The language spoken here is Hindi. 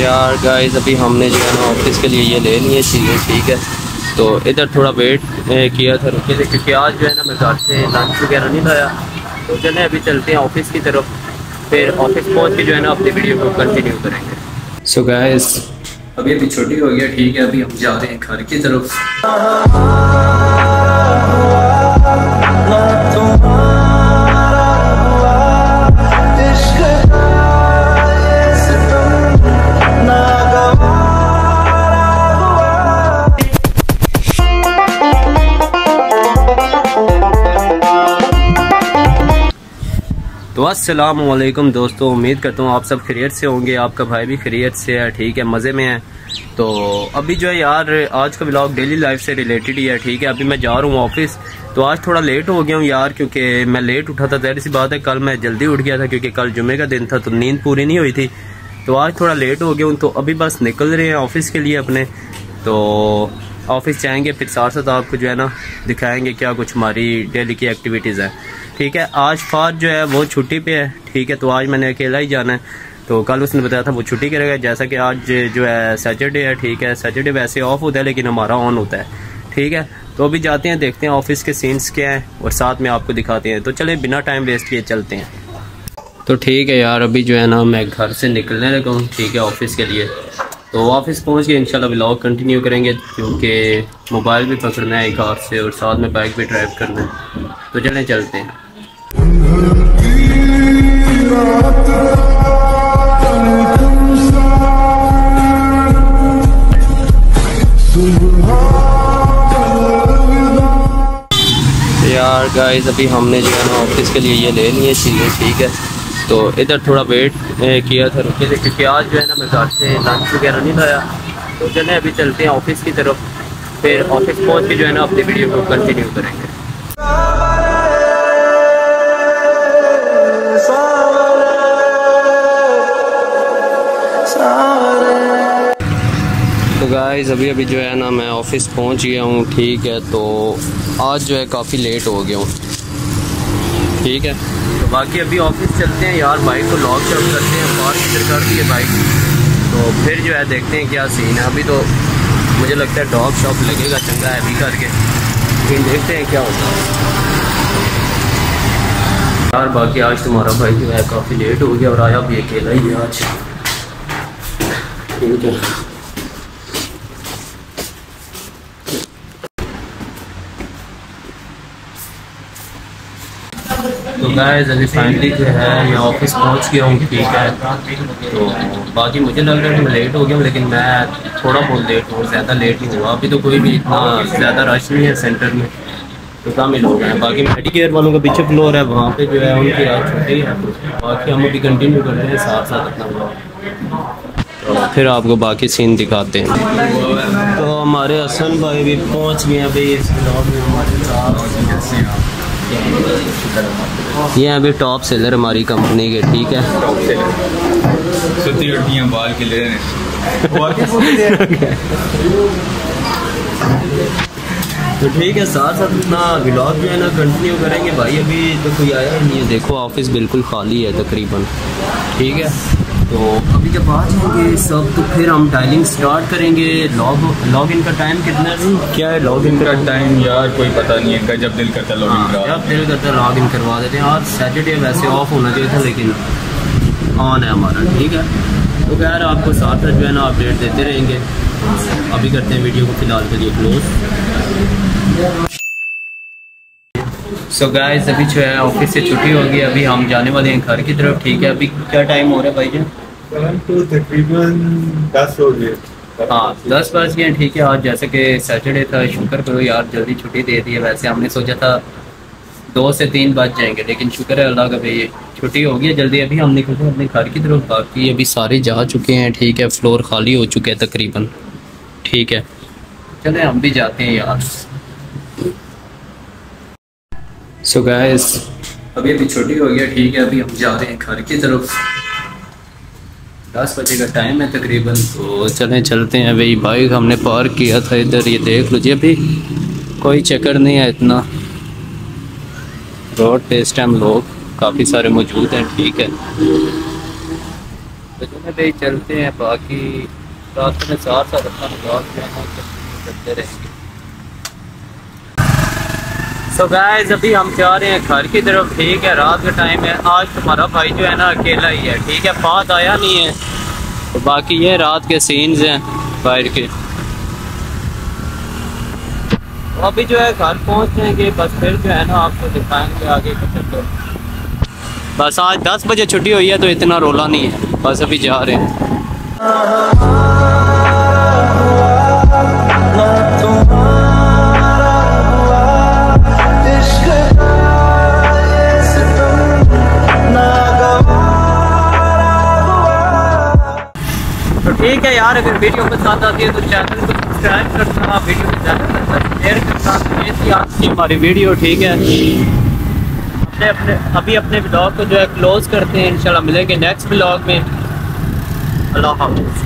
यार गाइस अभी हमने जो है ना ऑफ़िस के लिए ये ले ली है चीज़ें, ठीक है? तो इधर थोड़ा वेट किया था, रुके थे, क्योंकि आज जो है ना मैं घर से लंच वगैरह नहीं लाया। तो चले, अभी चलते हैं ऑफ़िस की तरफ़। फिर ऑफ़िस पहुँच के जो है ना अपनी वीडियो को कंटिन्यू करेंगे। सो so गाइस अभी अभी छोटी हो गया, ठीक है, अभी हम जा रहे हैं घर की तरफ़। तो वालेकुम दोस्तों, उम्मीद करता हूँ आप सब खैरियत से होंगे। आपका भाई भी खैरियत से है, ठीक है, मज़े में है। तो अभी जो है यार, आज का ब्लॉग डेली लाइफ से रिलेटेड ही है, ठीक है। अभी मैं जा रहा हूँ ऑफ़िस तो आज थोड़ा लेट हो गया हूँ यार, क्योंकि मैं लेट उठा था, ज़ाहिर सी बात है, कल मैं जल्दी उठ गया था, क्योंकि कल जुमे का दिन था तो नींद पूरी नहीं हुई थी। तो आज थोड़ा लेट हो गया हूँ तो अभी बस निकल रहे हैं ऑफ़िस के लिए अपने। तो ऑफ़िस जाएँगे, फिर साथ साथ आपको जो है ना दिखाएँगे क्या कुछ हमारी डेली की एक्टिविटीज़ है। ठीक है, आज फाज जो है वो छुट्टी पे है, ठीक है तो आज मैंने अकेला ही जाना है। तो कल उसने बताया था वो छुट्टी करेगा, जैसा कि आज जो है सैटरडे है, ठीक है सैटरडे वैसे ऑफ़ होता है, लेकिन हमारा ऑन होता है। ठीक है तो अभी जाते हैं, देखते हैं ऑफ़िस के सीन्स क्या हैं, और साथ में आपको दिखाते हैं। तो चले, बिना टाइम वेस्ट किए चलते हैं। तो ठीक है यार, अभी जो है ना मैं घर से निकलने लगा हूँ, ठीक है ऑफ़िस के लिए। तो ऑफ़िस पहुँच के इंशाल्लाह ब्लॉग कंटिन्यू करेंगे, क्योंकि मोबाइल भी पकड़ना है कार से और साथ में बाइक भी ड्राइव करना है। तो चलें, चलते हैं। यार गाइस अभी हमने जो है ना ऑफ़िस के लिए ये ले ली है चीज़ें, ठीक है? तो इधर थोड़ा वेट किया था, रुके थे, क्योंकि आज जो है ना मैं घर से लंच वगैरह नहीं लाया। तो चले, अभी चलते हैं ऑफ़िस की तरफ़। फिर ऑफ़िस पहुँच के जो है ना अपनी वीडियो को कंटिन्यू करेंगे। तो गाइस अभी अभी जो है ना मैं ऑफ़िस पहुँच गया हूँ, ठीक है तो आज जो है काफ़ी लेट हो गया हूँ। ठीक है? बाकी अभी ऑफ़िस चलते हैं यार बाइक को लॉक शॉक करते हैं, पार्क इधर कर दिए बाइक तो फिर जो है देखते हैं क्या सीन है। अभी तो मुझे लगता है डॉग शॉप लगेगा चंगा है अभी करके। लेकिन देखते हैं क्या होता है। यार, बाकी आज तुम्हारा भाई जो है काफ़ी लेट हो गया और आया भी अकेला ही है आज। ठीक है। गाइस अभी फाइनली जो है, मैं ऑफ़िस पहुँच गया हूँ, ठीक है। तो बाकी मुझे लग रहा है मैं लेट हो गया हूँ, लेकिन मैं थोड़ा बहुत लेट हूँ, ज़्यादा लेट नहीं हुआ। अभी तो कोई भी इतना ज़्यादा रश नहीं है सेंटर में। तो कम ही लोग हैं। बाकी मेडिकेयर वालों का पीछे फ्लोर है, वहाँ पे जो है, उनकी रात छुट्टी है। बाकी हम अभी कंटिन्यू करते हैं साथ साथ अपना तो फिर आपको बाकी सीन दिखाते हैं। तो हमारे हसन भाई भी पहुँच गए भाई इस ब्लॉग में हमारे साथ ये अभी टॉप सेलर हमारी कंपनी के ठीक है? सुती हड्डियाँ बाल के ले तो ठीक है साथ साथ अपना ब्लॉग जो है ना कंटिन्यू करेंगे। भाई अभी तो कोई आया ही नहीं है। देखो ऑफ़िस बिल्कुल खाली है तकरीबन। ठीक है? तो अभी जब आ जाएँगे सब तो फिर हम डायलिंग स्टार्ट करेंगे। लॉग लॉग इन का टाइम कितना है? क्या है लॉग इन का टाइम यार कोई पता नहीं है। जब दिल करता लॉग इन करा। जब दिल करता लॉग इन करवा देते हैं। आज सैटरडे वैसे ऑफ़ होना चाहिए था लेकिन ऑन है हमारा ठीक है? तो खैर आपको साथ साथ जो है ना अपडेट देते रहेंगे। अभी करते हैं वीडियो को फ़िलहाल के लिए क्लोज सो so गाइस अभी जो है ऑफ़िस से छुट्टी होगी। अभी हम जाने वाले हैं घर की तरफ़ ठीक है? अभी क्या टाइम हो रहा है भाई जी हो दस बज गए, ठीक है। आज जैसे कि सैटरडे था, शुक्र करो यार, जल्दी छुट्टी दे दी है। वैसे हमने सोचा था दो से तीन बज जाएँगे, लेकिन शुक्र है अल्लाह का भाई छुट्टी हो गई जल्दी अभी हम निकलते हैं अपने घर की तरफ़ बाकी अभी सारे जा चुके हैं, ठीक है। फ्लोर खाली हो चुके हैं तकरीबन, ठीक है। चले, हम भी जाते हैं यार। सो so अभी अभी छुट्टी हो गया ठीक है। अभी हम जा रहे हैं घर की तरफ़। दस बजे का टाइम है तकरीबन तो चलें, चलते हैं। भाई बाइक हमने पार्क किया था इधर, ये देख लीजिए अभी। कोई चक्कर नहीं है इतना। रोड पे इस टाइम लोग काफ़ी सारे मौजूद हैं, ठीक है। तो चलें भाई, चलते हैं। बाकी रात में साथ साथ अपना रहेंगे। So गाइस अभी हम जा रहे हैं घर की तरफ़। ठीक है, रात का टाइम है। आज तुम्हारा भाई जो है ना अकेला ही है। ठीक है फात आया नहीं है। तो बाकी ये रात के सीन्स हैं बाहर के। तो अभी जो है घर पहुँच जाएँगे। बस फिर जो है ना आपको दिखाएँगे आगे चक्कर। बस आज 10 बजे छुट्टी हुई है तो इतना रोला नहीं है। बस अभी जा रहे हैं। ठीक है यार, अगर वीडियो पसंद आती है तो चैनल को सब्सक्राइब करना वीडियो को ज़्यादा शेयर करना। ये थी आज की हमारी वीडियो ठीक है। अपने अपने, अभी अपने ब्लॉग को जो है क्लोज करते हैं, इंशाल्लाह मिलेंगे नेक्स्ट ब्लॉग में। अल्लाह हाफिज़।